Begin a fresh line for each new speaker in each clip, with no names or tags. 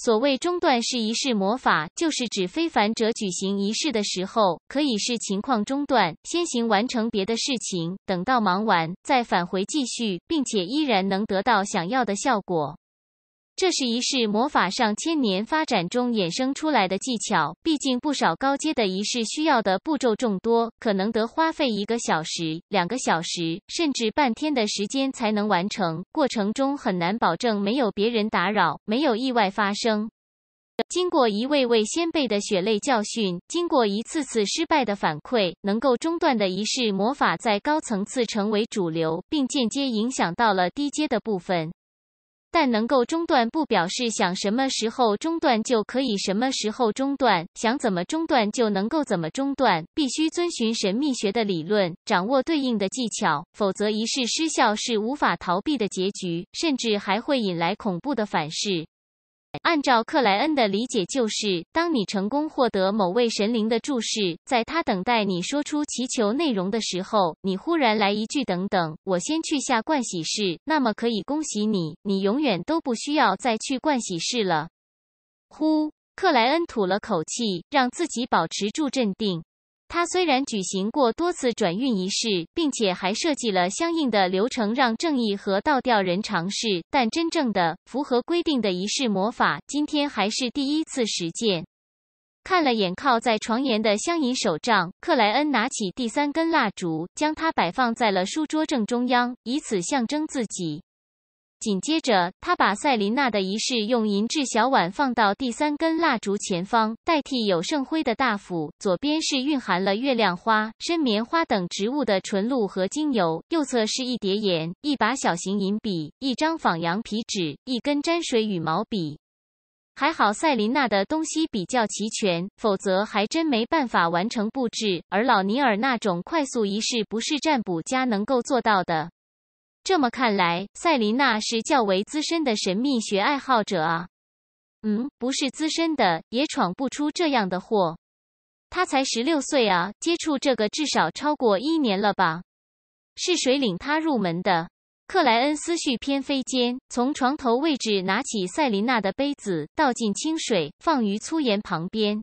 所谓中断式仪式魔法，就是指非凡者举行仪式的时候，可以是情况中断，先行完成别的事情，等到忙完再返回继续，并且依然能得到想要的效果。这是仪式魔法上千年发展中衍生出来的技巧。毕竟不少高阶的仪式需要的步骤众多，可能得花费一个小时、两个小时，甚至半天的时间才能完成。过程中很难保证没有别人打扰，没有意外发生。经过一位位先辈的血泪教训，经过一次次失败的反馈，能够中断的仪式魔法在高层次成为主流，并间接影响到了低阶的部分。但能够中断不表示想什么时候中断就可以什么时候中断，想怎么中断就能够怎么中断，必须遵循神秘学的理论，掌握对应的技巧，否则仪式失效是无法逃避的结局，甚至还会引来恐怖的反噬。按照克莱恩的理解，就是当你成功获得某位神灵的注视，在他等待你说出祈求内容的时候，你忽然来一句“等等，我先去下盥洗室”，那么可以恭喜你，你永远都不需要再去盥洗室了。呼，克莱恩吐了口气，让自己保持住镇定。他虽然举行过多次转运仪式，并且还设计了相应的流程让正义和倒吊人尝试，但真正的符合规定的仪式魔法，今天还是第一次实践。看了眼靠在床沿的香银手杖，克莱恩拿起第三根蜡烛，将它摆放在了书桌正中央，以此象征自己。紧接着，他把赛琳娜的仪式用银质小碗放到第三根蜡烛前方，代替有圣灰的大釜。左边是蕴含了月亮花、深棉花等植物的纯露和精油，右侧是一叠盐、一把小型银笔、一张仿羊皮纸、一根沾水羽毛笔。还好赛琳娜的东西比较齐全，否则还真没办法完成布置。而老尼尔那种快速仪式，不是占卜家能够做到的。这么看来，赛琳娜是较为资深的神秘学爱好者啊。嗯，不是资深的，也闯不出这样的祸。他才十六岁啊，接触这个至少超过一年了吧？是谁领他入门的？克莱恩思绪偏飞间，从床头位置拿起赛琳娜的杯子，倒进清水，放于粗盐旁边。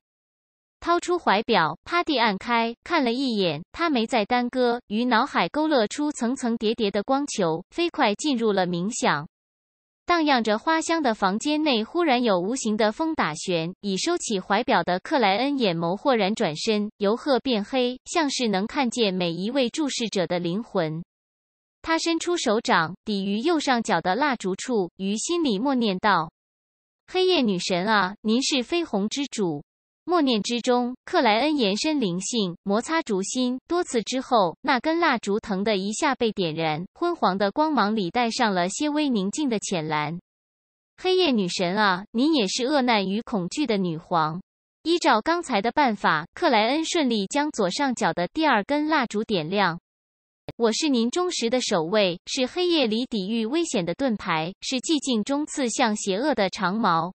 掏出怀表，趴地按开，看了一眼，他没再耽搁，于脑海勾勒出层层叠叠的光球，飞快进入了冥想。荡漾着花香的房间内，忽然有无形的风打旋。已收起怀表的克莱恩眼眸豁然转身，由褐变黑，像是能看见每一位注视者的灵魂。他伸出手掌，抵于右上角的蜡烛处，于心里默念道：“黑夜女神啊，您是绯红之主。”默念之中，克莱恩延伸灵性，摩擦烛心，多次之后，那根蜡烛腾的一下被点燃，昏黄的光芒里带上了些微宁静的浅蓝。黑夜女神啊，您也是恶难与恐惧的女皇。依照刚才的办法，克莱恩顺利将左上角的第二根蜡烛点亮。我是您忠实的守卫，是黑夜里抵御危险的盾牌，是寂静中刺向邪恶的长矛。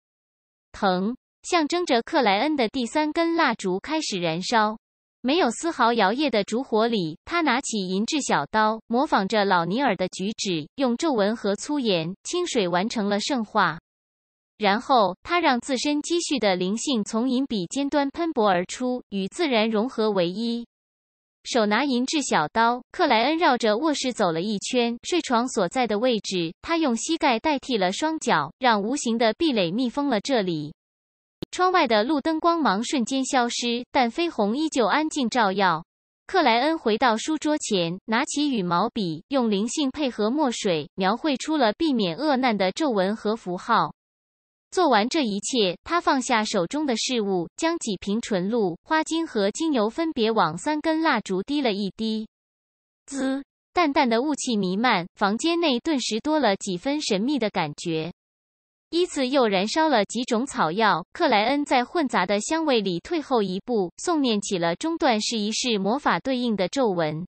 疼。象征着克莱恩的第三根蜡烛开始燃烧，没有丝毫摇曳的烛火里，他拿起银质小刀，模仿着老尼尔的举止，用皱纹和粗盐、清水完成了圣化。然后，他让自身积蓄的灵性从银笔尖端喷薄而出，与自然融合为一。手拿银质小刀，克莱恩绕着卧室走了一圈，睡床所在的位置，他用膝盖代替了双脚，让无形的壁垒密封了这里。窗外的路灯光芒瞬间消失，但绯红依旧安静照耀。克莱恩回到书桌前，拿起羽毛笔，用灵性配合墨水，描绘出了避免恶难的皱纹和符号。做完这一切，他放下手中的事物，将几瓶纯露、花精和精油分别往三根蜡烛滴了一滴。滋，淡淡的雾气弥漫，房间内顿时多了几分神秘的感觉。依次又燃烧了几种草药，克莱恩在混杂的香味里退后一步，诵念起了中断式仪式魔法对应的咒文。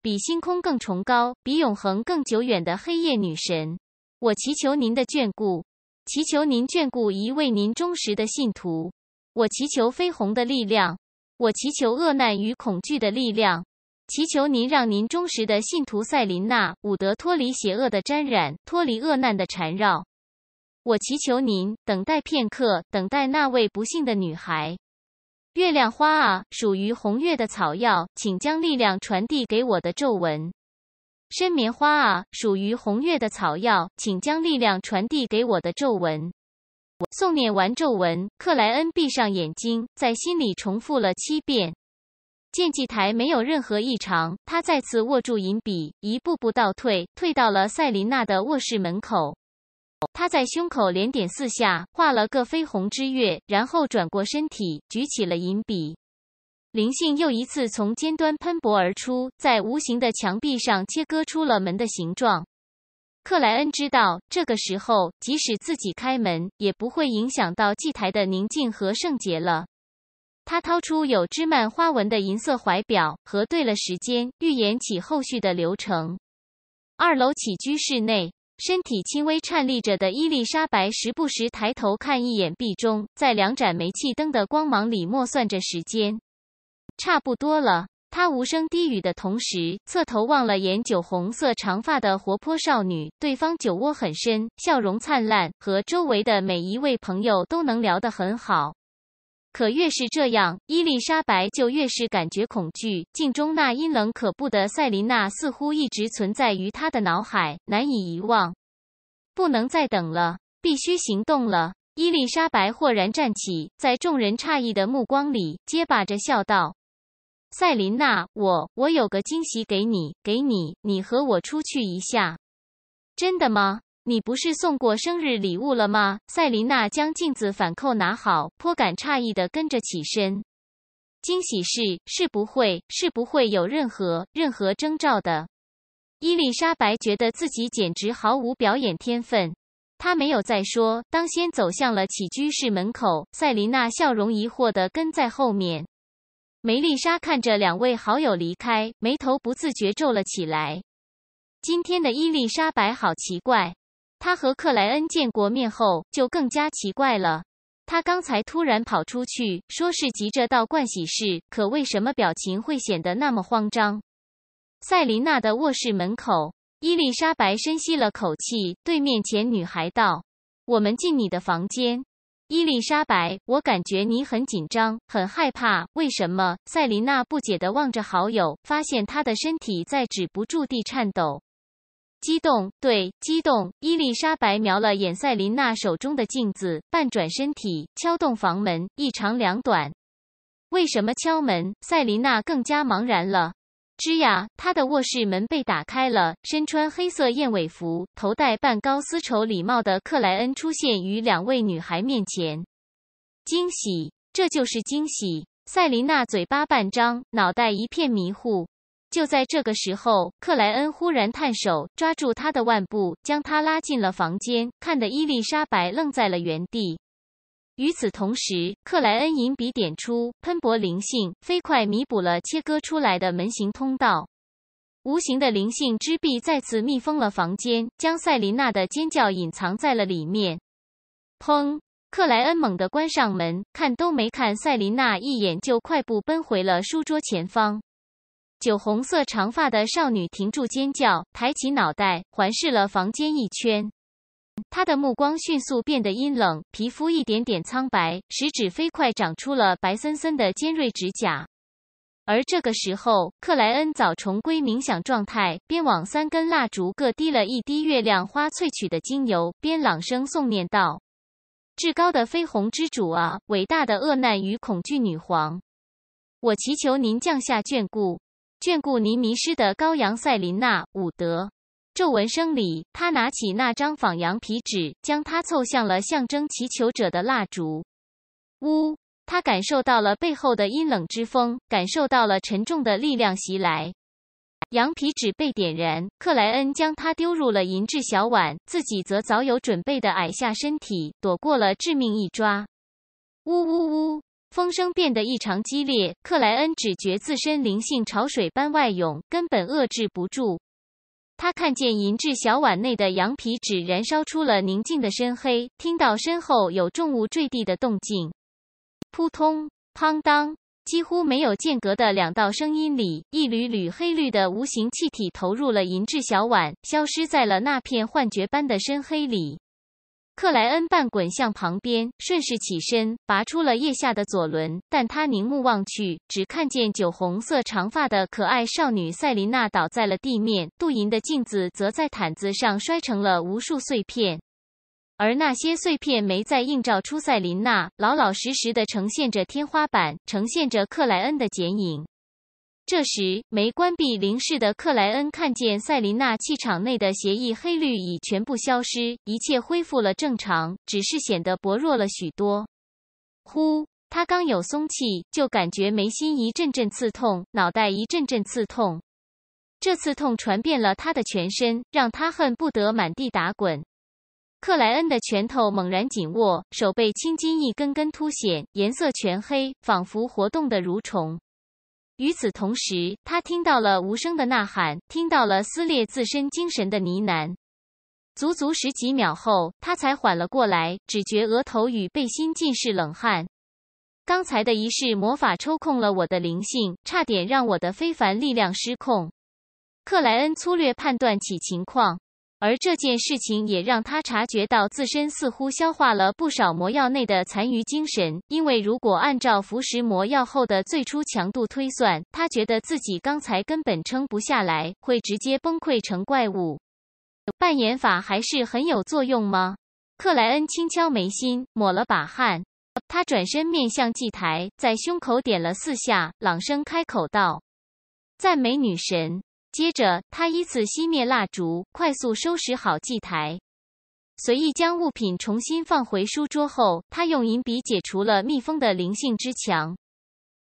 比星空更崇高，比永恒更久远的黑夜女神，我祈求您的眷顾，祈求您眷顾一位您忠实的信徒。我祈求绯红的力量，我祈求恶难与恐惧的力量，祈求您让您忠实的信徒赛琳娜伍德脱离邪恶的沾染，脱离恶难的缠绕。我祈求您等待片刻，等待那位不幸的女孩。月亮花啊，属于红月的草药，请将力量传递给我的皱纹。深棉花啊，属于红月的草药，请将力量传递给我的皱纹。诵念完皱纹，克莱恩闭上眼睛，在心里重复了七遍。剑祭台没有任何异常，他再次握住银笔，一步步倒退，退到了赛琳娜的卧室门口。他在胸口连点四下，画了个绯红之月，然后转过身体，举起了银笔。灵性又一次从尖端喷薄而出，在无形的墙壁上切割出了门的形状。克莱恩知道，这个时候即使自己开门，也不会影响到祭台的宁静和圣洁了。他掏出有枝蔓花纹的银色怀表，核对了时间，预言起后续的流程。二楼起居室内，身体轻微颤栗着的伊丽莎白时不时抬头看一眼壁中，在两盏煤气灯的光芒里默算着时间。差不多了。她无声低语的同时，侧头望了眼酒红色长发的活泼少女。对方酒窝很深，笑容灿烂，和周围的每一位朋友都能聊得很好。可越是这样，伊丽莎白就越是感觉恐惧。镜中那阴冷可怖的赛琳娜似乎一直存在于她的脑海，难以遗忘。不能再等了，必须行动了！伊丽莎白豁然站起，在众人诧异的目光里，结巴着笑道。赛琳娜，我我有个惊喜给你，给你，你和我出去一下。真的吗？你不是送过生日礼物了吗？赛琳娜将镜子反扣拿好，颇感诧异的跟着起身。惊喜是是不会是不会有任何任何征兆的。伊丽莎白觉得自己简直毫无表演天分。她没有再说，当先走向了起居室门口。赛琳娜笑容疑惑的跟在后面。梅丽莎看着两位好友离开，眉头不自觉皱了起来。今天的伊丽莎白好奇怪，他和克莱恩见过面后就更加奇怪了。他刚才突然跑出去，说是急着到盥洗室，可为什么表情会显得那么慌张？赛琳娜的卧室门口，伊丽莎白深吸了口气，对面前女孩道：“我们进你的房间。”伊丽莎白，我感觉你很紧张，很害怕。为什么？赛琳娜不解地望着好友，发现她的身体在止不住地颤抖。激动，对，激动。伊丽莎白瞄了眼赛琳娜手中的镜子，半转身体，敲动房门，一长两短。为什么敲门？赛琳娜更加茫然了。吱呀，她的卧室门被打开了。身穿黑色燕尾服、头戴半高丝绸礼帽的克莱恩出现于两位女孩面前。惊喜，这就是惊喜！赛琳娜嘴巴半张，脑袋一片迷糊。就在这个时候，克莱恩忽然探手抓住她的腕部，将她拉进了房间，看得伊丽莎白愣在了原地。与此同时，克莱恩银笔点出，喷薄灵性飞快弥补了切割出来的门形通道。无形的灵性之壁再次密封了房间，将赛琳娜的尖叫隐藏在了里面。砰！克莱恩猛地关上门，看都没看赛琳娜一眼，就快步奔回了书桌前方。酒红色长发的少女停住尖叫，抬起脑袋，环视了房间一圈。她的目光迅速变得阴冷，皮肤一点点苍白，食指飞快长出了白森森的尖锐指甲。而这个时候，克莱恩早重归冥想状态，边往三根蜡烛各滴了一滴月亮花萃取的精油，边朗声诵念道：“至高的绯红之主啊，伟大的恶难与恐惧女皇，我祈求您降下眷顾，眷顾您迷失的羔羊赛琳娜·伍德。”皱纹声里，他拿起那张仿羊皮纸，将它凑向了象征祈求者的蜡烛。呜！他感受到了背后的阴冷之风，感受到了沉重的力量袭来。羊皮纸被点燃，克莱恩将它丢入了银质小碗，自己则早有准备的矮下身体，躲过了致命一抓。呜呜呜！风声变得异常激烈，克莱恩只觉自身灵性潮水般外涌，根本遏制不住。他看见银质小碗内的羊皮纸燃烧出了宁静的深黑，听到身后有重物坠地的动静，扑通、砰当，几乎没有间隔的两道声音里，一缕缕黑绿的无形气体投入了银质小碗，消失在了那片幻觉般的深黑里。克莱恩半滚向旁边，顺势起身，拔出了腋下的左轮。但他凝目望去，只看见酒红色长发的可爱少女赛琳娜倒在了地面，镀银的镜子则在毯子上摔成了无数碎片。而那些碎片没再映照出赛琳娜，老老实实的呈现着天花板，呈现着克莱恩的剪影。这时，没关闭灵视的克莱恩看见赛琳娜气场内的邪异黑绿已全部消失，一切恢复了正常，只是显得薄弱了许多。呼，他刚有松气，就感觉眉心一阵阵刺痛，脑袋一阵阵刺痛。这刺痛传遍了他的全身，让他恨不得满地打滚。克莱恩的拳头猛然紧握，手背青筋一根根凸显，颜色全黑，仿佛活动的蠕虫。与此同时，他听到了无声的呐喊，听到了撕裂自身精神的呢喃。足足十几秒后，他才缓了过来，只觉额头与背心尽是冷汗。刚才的一式魔法抽空了我的灵性，差点让我的非凡力量失控。克莱恩粗略判断起情况。而这件事情也让他察觉到自身似乎消化了不少魔药内的残余精神，因为如果按照服食魔药后的最初强度推算，他觉得自己刚才根本撑不下来，会直接崩溃成怪物。扮演法还是很有作用吗？克莱恩轻敲眉心，抹了把汗，他转身面向祭台，在胸口点了四下，朗声开口道：“赞美女神。”接着，他依次熄灭蜡烛，快速收拾好祭台，随意将物品重新放回书桌后，他用银笔解除了密封的灵性之墙。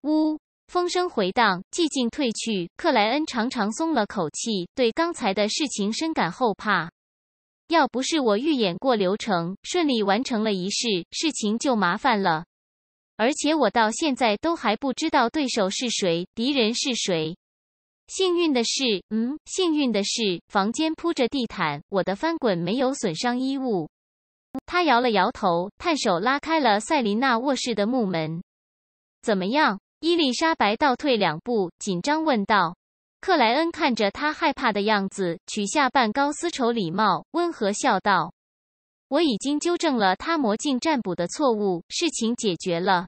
呜，风声回荡，寂静退去。克莱恩长长松了口气，对刚才的事情深感后怕。要不是我预演过流程，顺利完成了仪式，事情就麻烦了。而且我到现在都还不知道对手是谁，敌人是谁。幸运的是，嗯，幸运的是，房间铺着地毯，我的翻滚没有损伤衣物。他摇了摇头，探手拉开了赛琳娜卧室的木门。怎么样？伊丽莎白倒退两步，紧张问道。克莱恩看着他害怕的样子，取下半高丝绸礼帽，温和笑道：“我已经纠正了他魔镜占卜的错误，事情解决了。”